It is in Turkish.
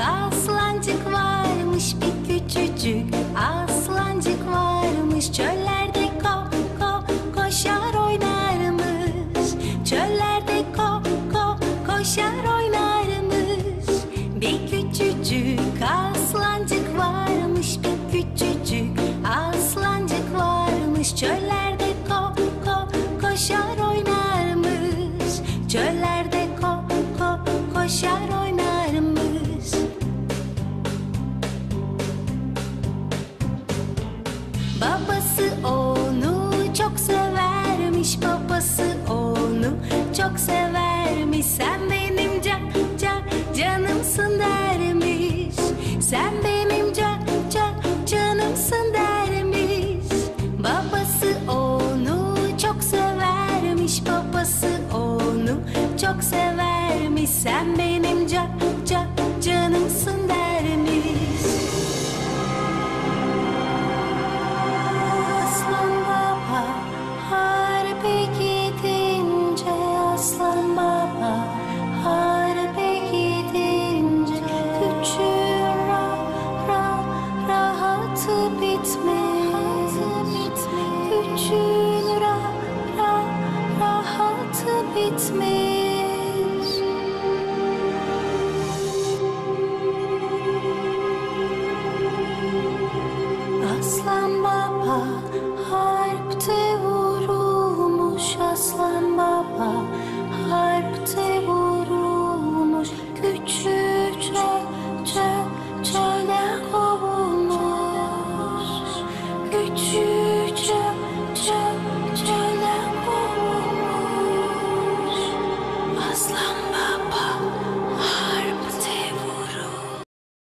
aslancık varmış bir küçücük. Aslancık varmış çöllerde ko ko koşar oynarmış. Çöllerde ko ko koşar oynarmış. Bir küçücük aslancık varmış bir küçücük. Aslancık varmış çöllerde Sen benim can can canımsın dermiş. Babası onu çok severmiş. Babası onu çok severmiş. Sen benim hayatı bitmez, bitmez. Rahatı bitmez Aslan baba, ha 去。